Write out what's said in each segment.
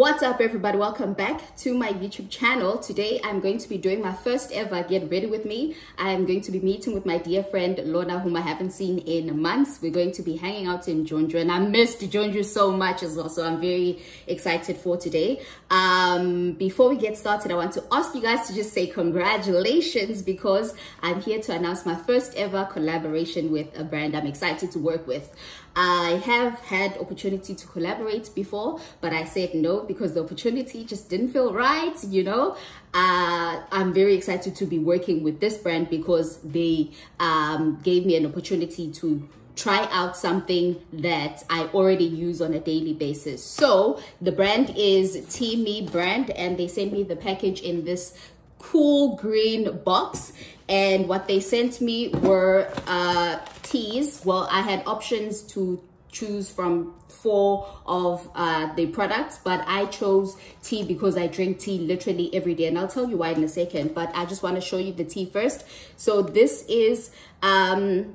What's up everybody? Welcome back to my YouTube channel. Today I'm going to be doing my first ever Get Ready With Me. I'm going to be meeting with my dear friend Lorna whom I haven't seen in months. We're going to be hanging out in Jeonju and I missed Jeonju so much as well. So I'm very excited for today. Um, before we get started, I want to ask you guys to just say congratulations because I'm here to announce my first ever collaboration with a brand I'm excited to work with. I have had opportunity to collaborate before, but I said no because the opportunity just didn't feel right, you know. Uh, I'm very excited to be working with this brand because they um, gave me an opportunity to try out something that I already use on a daily basis. So the brand is Team Teami brand and they sent me the package in this cool green box and what they sent me were uh, teas. Well, I had options to choose from four of uh, the products but I chose tea because I drink tea literally every day. And I'll tell you why in a second but I just want to show you the tea first. So this is um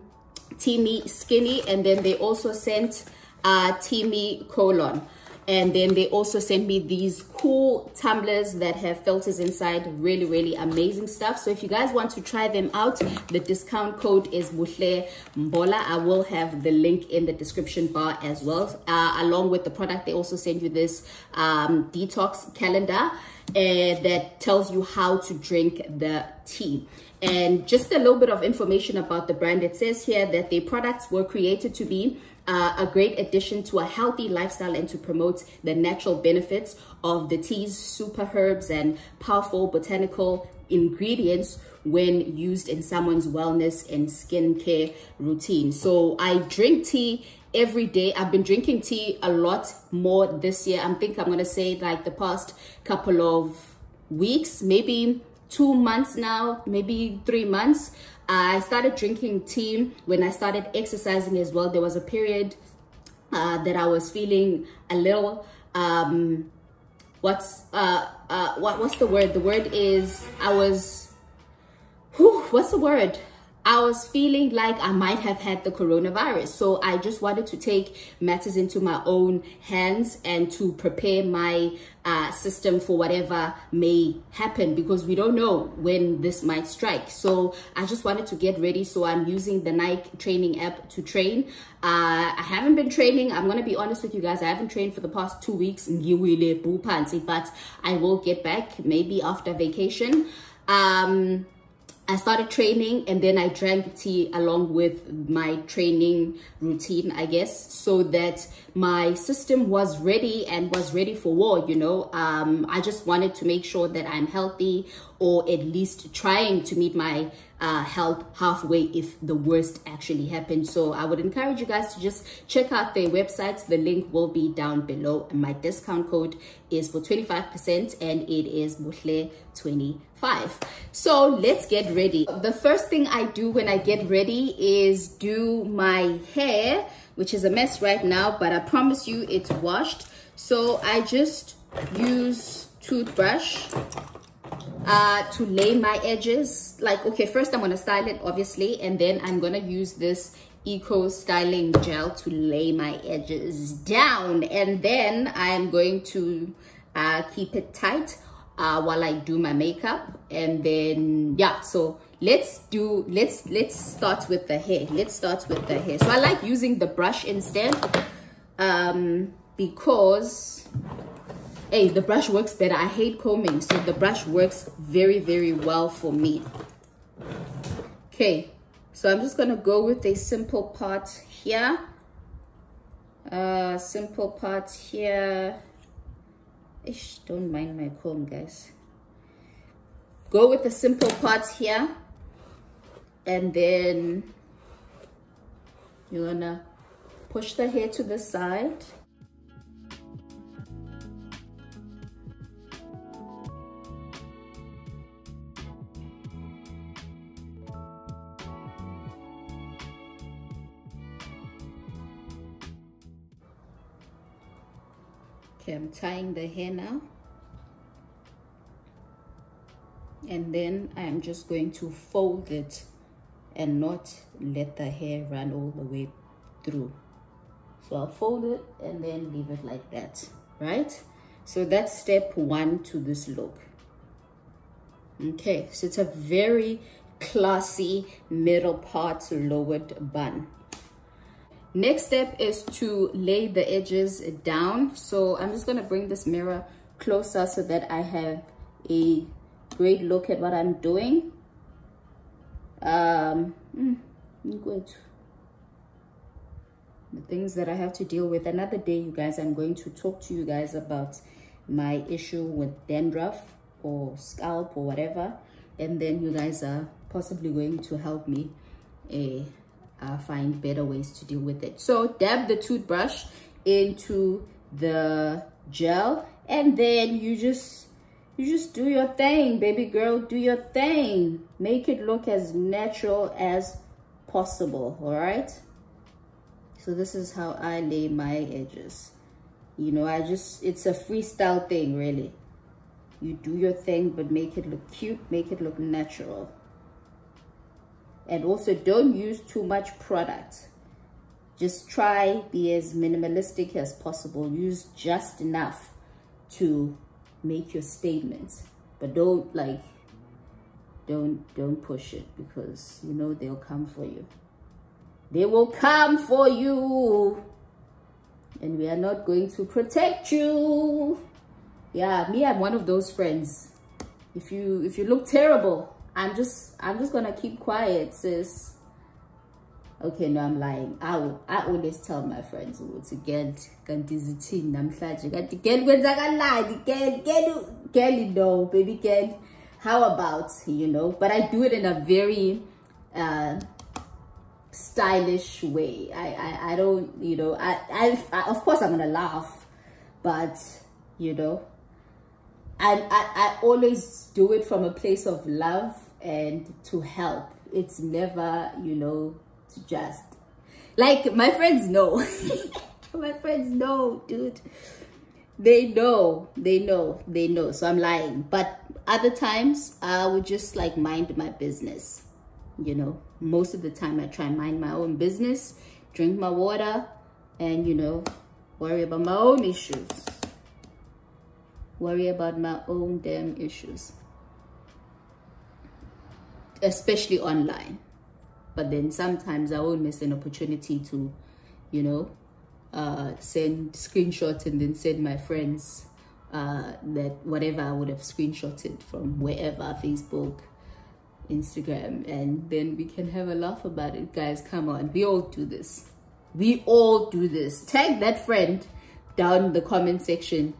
Teami Skinny and then they also sent uh Teami Colon and then they also sent me these cool tumblers that have filters inside. Really really amazing stuff. So if you guys want to try them out the discount code is Buhle Mbola. I will have the link in the description bar as well. Uh, along with the product they also send you this um, detox calendar uh, that tells you how to drink the tea and just a little bit of information about the brand it says here that their products were created to be uh, a great addition to a healthy lifestyle and to promote the natural benefits of the tea's super herbs and powerful botanical ingredients when used in someone's wellness and skincare routine. So I drink tea every day. I've been drinking tea a lot more this year. I think I'm going to say like the past couple of weeks, maybe two months now, maybe three months. I started drinking tea when I started exercising as well. There was a period uh, that I was feeling a little, um, what's, uh, uh, what, what's the word? The word is, I was, whew, what's the word? I was feeling like I might have had the coronavirus. So I just wanted to take matters into my own hands and to prepare my uh, system for whatever may happen because we don't know when this might strike. So I just wanted to get ready. So I'm using the Nike training app to train. Uh, I haven't been training. I'm going to be honest with you guys. I haven't trained for the past two weeks, but I will get back maybe after vacation. Um, I started training and then I drank tea along with my training routine, I guess, so that my system was ready and was ready for war, you know. Um, I just wanted to make sure that I'm healthy or at least trying to meet my uh, health halfway if the worst actually happened. So I would encourage you guys to just check out their websites. The link will be down below. And my discount code is for 25% and it is Buhle25. So let's get ready. The first thing I do when I get ready is do my hair, which is a mess right now, but I promise you it's washed. So I just use toothbrush uh, to lay my edges. Like, okay, first I'm gonna style it, obviously, and then I'm gonna use this Eco Styling Gel to lay my edges down. And then I'm going to uh, keep it tight uh, while I do my makeup. And then, yeah, so let's do, let's, let's start with the hair. Let's start with the hair. So I like using the brush instead um, because hey the brush works better i hate combing so the brush works very very well for me okay so i'm just gonna go with a simple part here uh simple part here Ish, don't mind my comb guys. Go with the simple parts here and then you're gonna push the hair to the side okay i'm tying the hair now. And then i'm just going to fold it and not let the hair run all the way through. So i'll fold it and then leave it like that right? So that's step one to this look. Okay so it's a very classy middle part lowered bun next step is to lay the edges down. So i'm just going to bring this mirror closer so that i have a great look at what i'm doing. Um mm, good the things that i have to deal with. Another day you guys i'm going to talk to you guys about my issue with dandruff or scalp or whatever. And then you guys are possibly going to help me uh, uh, find better ways to deal with it. So dab the toothbrush into the gel and then you just you just do your thing baby girl do your thing. Make it look as natural as possible all right? So this is how i lay my edges. You know i just it's a freestyle thing really. You do your thing but make it look cute make it look natural and also don't use too much product. Just try be as minimalistic as possible. Use just enough to make your statement. But don't like don't don't push it because you know they'll come for you. They will come for you. And we are not going to protect you. Yeah me i'm one of those friends. If you if you look terrible i'm just i'm just gonna keep quiet sis. Okay no i'm lying. I i always tell my friends ukuthi girl kanti zithini namhlanje. Kanti girl kwenzakalani? Girl girl girl no baby girl. How about you know? But i do it in a very uh stylish way. I i, I don't you know I, I i of course i'm gonna laugh but you know and I, I always do it from a place of love and to help. It's never, you know, to just like my friends know. my friends know, dude. They know, they know, they know. So I'm lying. But other times I would just like mind my business. You know, most of the time I try and mind my own business, drink my water, and you know, worry about my own issues worry about my own damn issues especially online. But then sometimes i will miss an opportunity to you know uh, send screenshots and then send my friends uh, that whatever i would have screenshotted from wherever facebook instagram and then we can have a laugh about it. Guys come on. We all do this. We all do this. Tag that friend down in the comment section.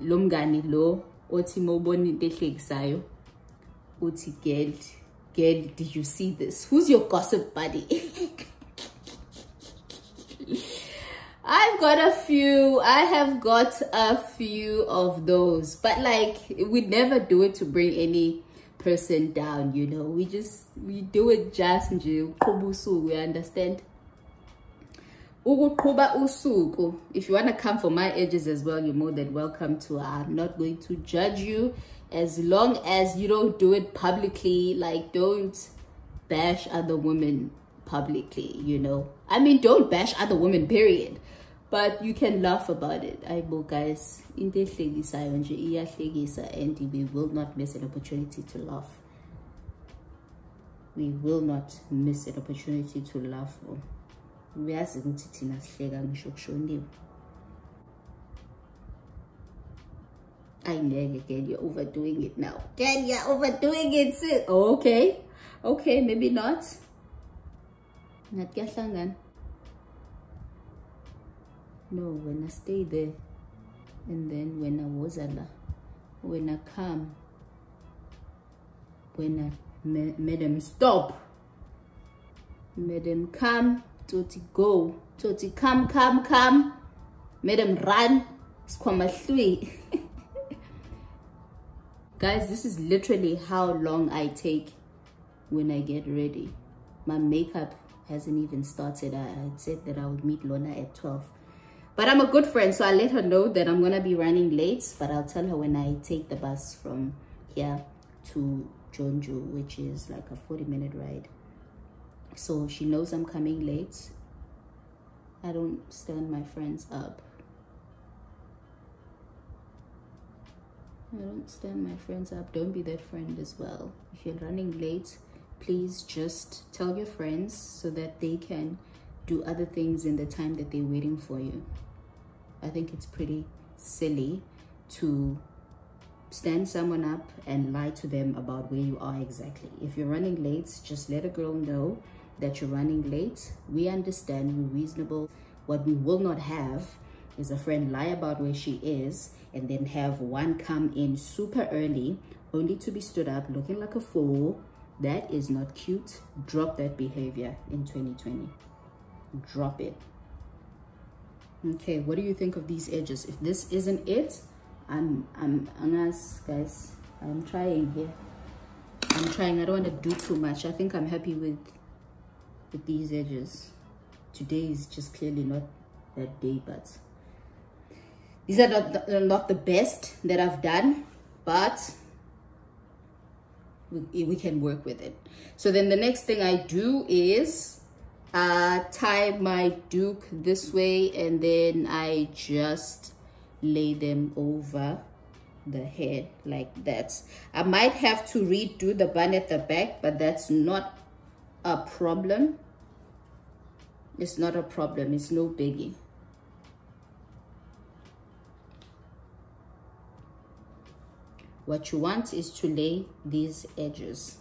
Lo mngani lo mawubona into ehlekisayo uthi girl did you see this? Who's your gossip buddy? I've got a few, I have got a few of those, but like we never do it to bring any person down, you know, we just, we do it just, kubusu, we understand? if you want to come for my edges as well you're more than welcome to. I'm not going to judge you as long as you don't do it publicly like don't bash other women publicly you know. I mean don't bash other women period. But you can laugh about it. I know guys into ehlekisayo nje iyahlekisa and we will not miss an opportunity to laugh. We will not miss an opportunity to laugh oh. uyazi ukuthi thina sihleka ayingeke girl you're overdoing it now girl you're overdoing it. Oh, okay okay maybe not ngathi kuyahlangana no when i stay there and then when i was la when i come when i made them stop made them come Toti go. Toti come, come, come. Made him run. Squamahlui. Guys, this is literally how long I take when I get ready. My makeup hasn't even started. I had said that I would meet Lona at 12. But I'm a good friend, so I let her know that I'm going to be running late. But I'll tell her when I take the bus from here to Jeonju, which is like a 40 minute ride so she knows i'm coming late i don't stand my friends up I don't stand my friends up. Don't be that friend as well. If you're running late, please just tell your friends so that they can do other things in the time that they're waiting for you. I think it's pretty silly to stand someone up and lie to them about where you are exactly. If you're running late, just let a girl know that you're running late. We understand, we're reasonable. What we will not have is a friend lie about where she is and then have one come in super early only to be stood up looking like a fool. That is not cute. Drop that behavior in 2020. Drop it. Okay, what do you think of these edges? If this isn't it, I'm I'm angas guys. I'm trying here. I'm trying. I don't want to do too much. I think I'm happy with with these edges. Today is just clearly not that day, but these are not the, not the best that I've done, but we, we can work with it. So then the next thing I do is uh, tie my doek this way and then I just lay them over the head like that. I might have to redo the bun at the back, but that's not a problem. It's not a problem. It's no biggie. What you want is to lay these edges.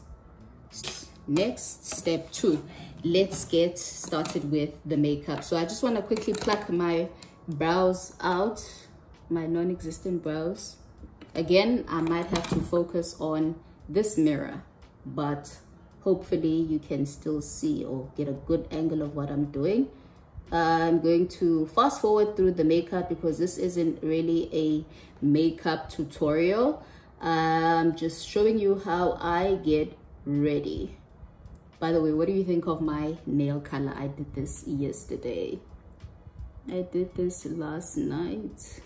Next, step two. Let's get started with the makeup. So I just want to quickly pluck my brows out my non-existent brows again i might have to focus on this mirror but hopefully you can still see or get a good angle of what i'm doing i'm going to fast forward through the makeup because this isn't really a makeup tutorial i'm just showing you how i get ready. By the way what do you think of my nail color? I did this yesterday. I did this last night.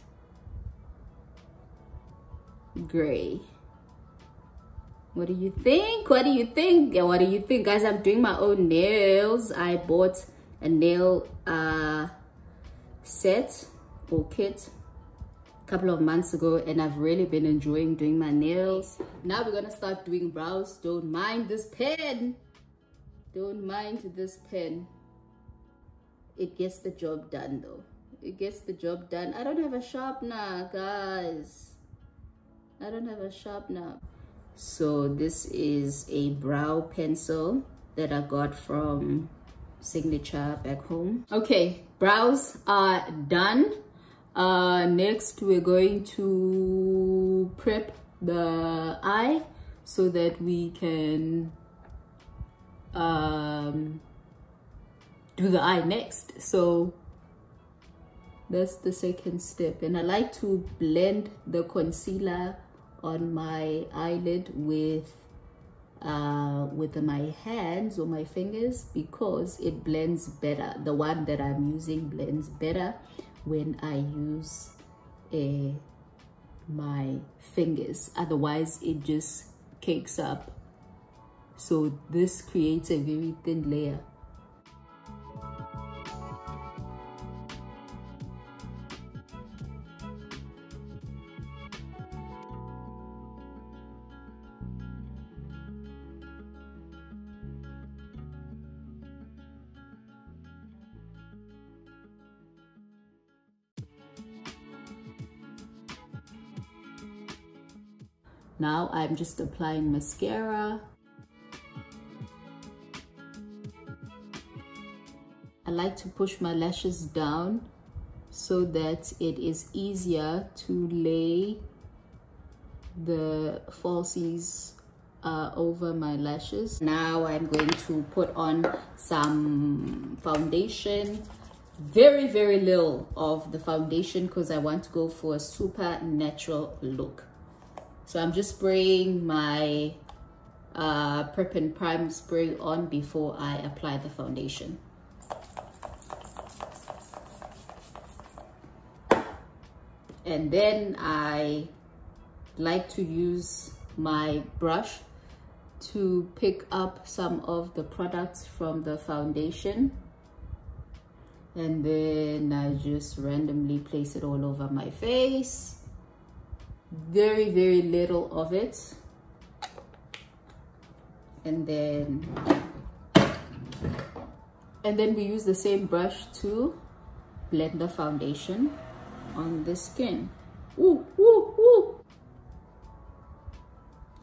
Gray. What do you think? What do you think? What do you think? Guys i'm doing my own nails. I bought a nail uh set or kit couple of months ago and i've really been enjoying doing my nails. Now we're gonna start doing brows. Don't mind this pen. Don't mind this pen. It gets the job done though. It gets the job done. I don't have a sharpener guys. I don't have a sharpener. So this is a brow pencil that I got from Signature back home. Okay, brows are done. Uh, next, we're going to prep the eye so that we can um, do the eye next. So that's the second step. And I like to blend the concealer on my eyelid with uh, with my hands or my fingers because it blends better. The one that I'm using blends better when I use uh, my fingers. Otherwise, it just cakes up. So this creates a very thin layer. Now I'm just applying mascara. I like to push my lashes down so that it is easier to lay the falsies uh, over my lashes. Now I'm going to put on some foundation. Very, very little of the foundation because I want to go for a super natural look. So I'm just spraying my uh, Prep and Prime spray on before I apply the foundation. And then I like to use my brush to pick up some of the products from the foundation and then I just randomly place it all over my face very very little of it. And then and then we use the same brush to blend the foundation on the skin. Ooh, ooh, ooh.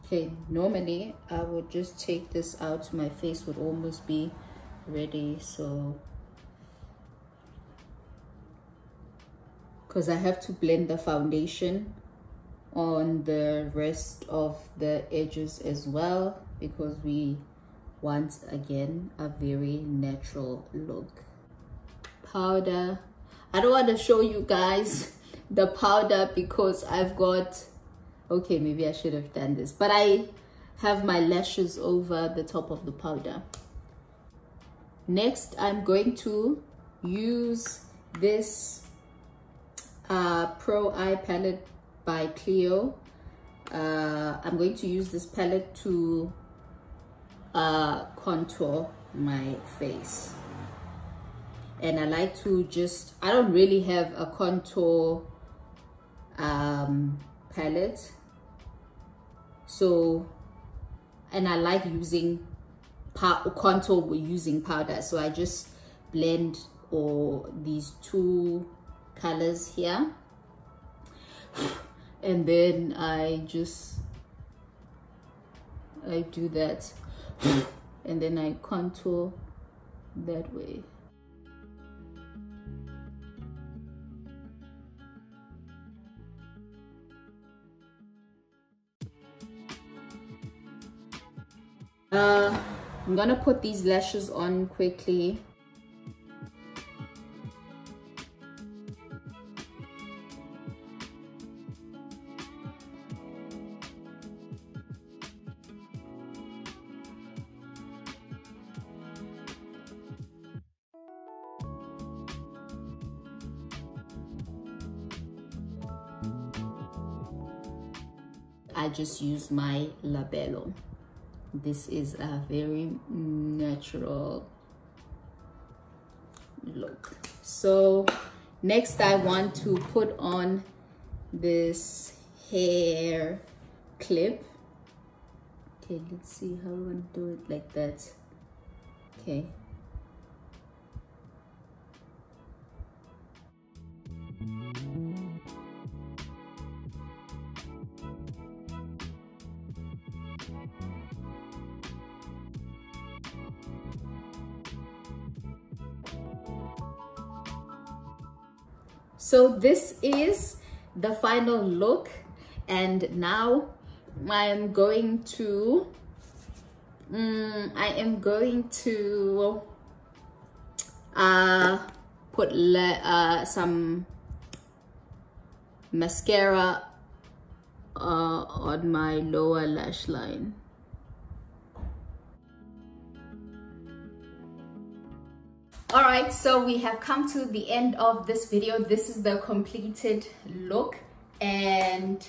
okay normally i would just take this out my face would almost be ready so. Because i have to blend the foundation on the rest of the edges as well because we want again a very natural look. Powder. I don't want to show you guys the powder because i've got okay maybe i should have done this but i have my lashes over the top of the powder. Next i'm going to use this uh, pro eye palette by Clio. Uh, I'm going to use this palette to uh, contour my face. And I like to just, I don't really have a contour um, palette. So, and I like using contour with using powder. So I just blend or these two colors here and then I just I do that. And then I contour that way. Uh, I'm gonna put these lashes on quickly use my labello this is a very natural look. So next I want to put on this hair clip. Okay let's see how I want to do it like that. Okay so this is the final look. And now i'm going to um, i am going to uh put uh some mascara uh on my lower lash line all right so we have come to the end of this video. This is the completed look and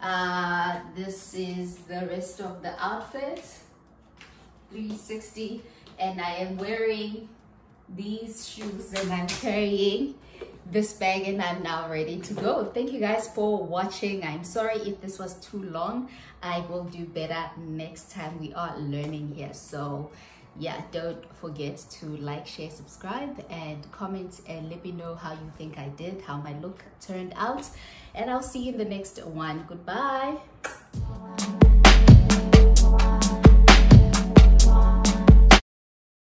uh, this is the rest of the outfit. 360 and i am wearing these shoes and i'm carrying this bag and i'm now ready to go. Thank you guys for watching. I'm sorry if this was too long. I will do better next time we are learning here. So yeah don't forget to like share subscribe and comment and let me know how you think i did how my look turned out. And i'll see you in the next one. Goodbye